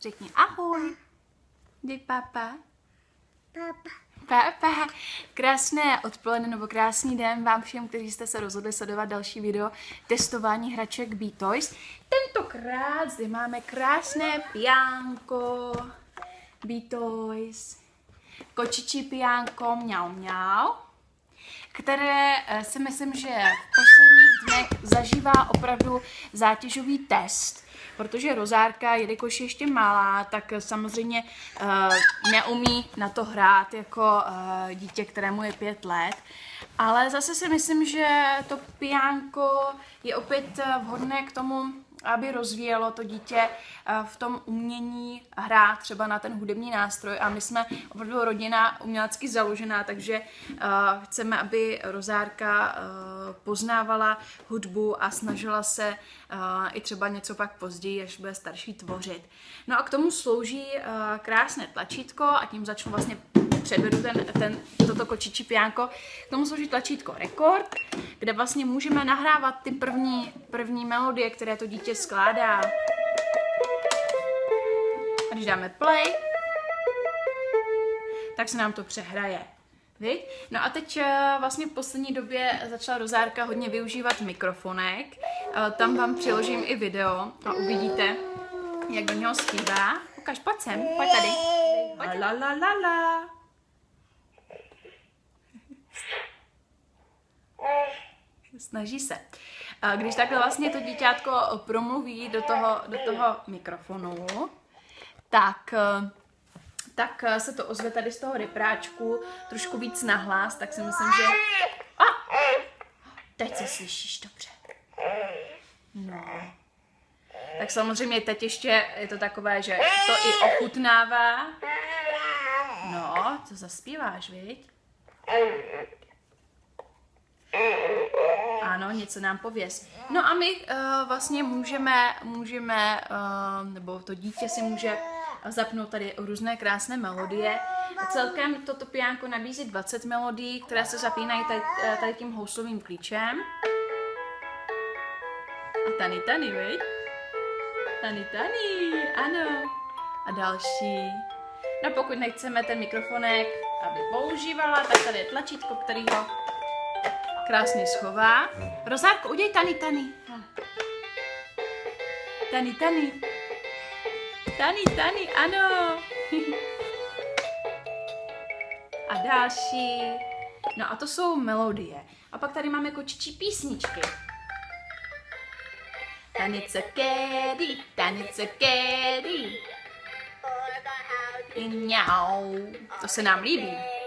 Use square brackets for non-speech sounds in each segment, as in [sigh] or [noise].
Řekni ahoj. Dej papa. Papa. Papa. Krásné odpoledne nebo krásný den vám všem, kteří jste se rozhodli sledovat další video testování hraček B-Toys. Tentokrát zde máme krásné piánko B-Toys. Kočičí piánko mňau mňau které eh, si myslím, že v posledních dnech zažívá opravdu zátěžový test, protože Rozárka, jelikož je ještě malá, tak samozřejmě uh, neumí na to hrát jako uh, dítě, kterému je pět let. Ale zase si myslím, že to piánko je opět vhodné k tomu, aby rozvíjelo to dítě eh, v tom umění hrát třeba na ten hudební nástroj a my jsme opravdu rodina umělecky založená, takže uh, chceme, aby Rozárka uh, poznávala hudbu a snažila se i třeba něco pak později, až bude starší, tvořit. No a k tomu slouží krásné tlačítko a tím začnu vlastně předvedu ten, ten, toto kočičí piánko. K tomu slouží tlačítko Record, kde vlastně můžeme nahrávat ty první, první melodie, které to dítě skládá. A když dáme play, tak se nám to přehraje. Viď? No a teď eh, vlastně v poslední době začala Rozárka hodně využívat mikrofonek. Eh, tam vám přiložím i video a uvidíte, jak do něho zpívá. Ukaž, pojď sem, pojď tady. Pojď. La la la la. Snaží se. Když takhle vlastně to dítětko promluví do toho, do toho mikrofonu, tak, tak se to ozve tady z toho rypráčku trošku víc nahlas, tak si myslím, že... A! Teď se slyšíš dobře. No. Tak samozřejmě teď ještě je to takové, že to i ochutnává. No, co zaspíváš, viď? Něco nám pověz. No a my uh, vlastně můžeme, můžeme uh, nebo to dítě si může zapnout tady různé krásné melodie. Celkem toto piánko nabízí 20 melodií, které se zapínají tady, eh, tady tím houslovým klíčem. A tany tany, viď? Tany tany, ano. A další. No pokud nechceme ten mikrofonek, aby používala, tak tady je tlačítko, který ho krásně schová. Rozárko, uděj tany, tany. Tany, tany. Tany, tany, ano. a další. No a to jsou melodie. A pak tady máme kočičí písničky. Tanice kedy, tanice kedy. Mňau. To se nám líbí.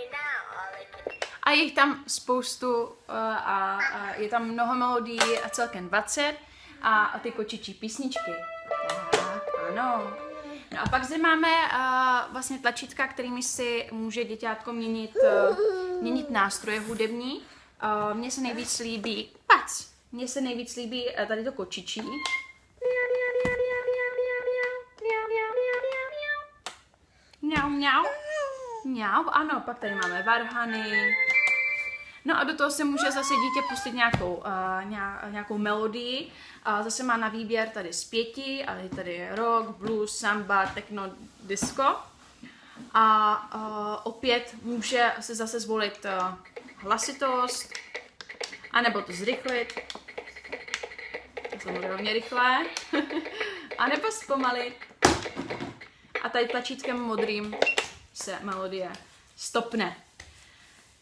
A je tam spoustu uh, a, a je tam mnoho melodií a celkem 20 a, a ty kočičí písničky. Tak, ano. No a pak zde máme uh, vlastně tlačítka, kterými si může děťátko měnit, uh, měnit nástroje hudební. Uh, mně se nejvíc líbí, pac, mně se nejvíc líbí uh, tady to kočičí. Mňau, mňau. Mňau, ano, pak tady máme varhany. No a do toho se může zase dítě pustit nějakou, uh, nějakou melodii. Uh, zase má na výběr tady z pěti, a je tady rock, blues, samba, techno, disco. A uh, opět může se zase zvolit uh, hlasitost, anebo to zrychlit. Samozřejmě rychlé. [laughs] a nebo zpomalit. A tady tlačítkem modrým se melodie stopne.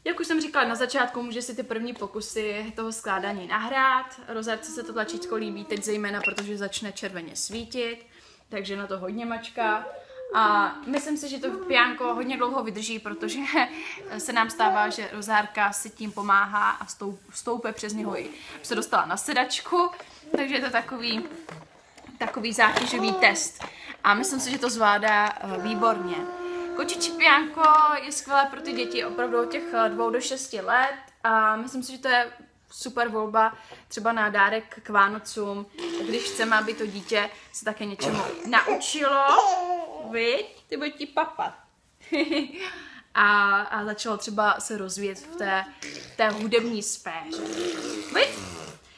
Jak už jsem říkala na začátku, může si ty první pokusy toho skládání nahrát. Rozárce se to tlačítko líbí teď zejména, protože začne červeně svítit, takže na to hodně mačka. A myslím si, že to piánko hodně dlouho vydrží, protože [laughs] se nám stává, že Rozárka si tím pomáhá a stoupe přes něho i se dostala na sedačku, takže je to takový, takový zátěžový test. A myslím si, že to zvládá eh, výborně. Kočičí piánko je skvělé pro ty děti opravdu od těch eh, dvou do šesti let a myslím si, že to je super volba třeba na dárek k Vánocům, když chceme, aby to dítě se také něčemu naučilo, viď? Ty bude ti papat. [laughs] a, a začalo třeba se rozvíjet v té, v té hudební sféře. Viď?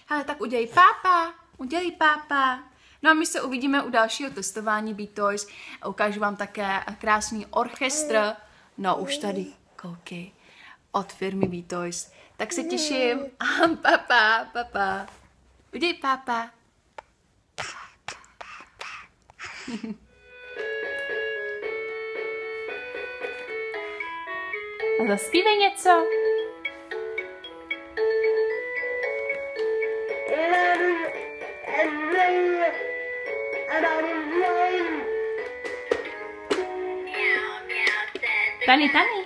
Ale tak udělej pápa, udělej pápa. No a my se uvidíme u dalšího testování Beat Toys a ukážu vám také krásný orchestr, no už tady, koukej, od firmy Beat Toys. Tak se těším. Papa, papa. Uděj papa. Zaspívej něco. Tummy tummy.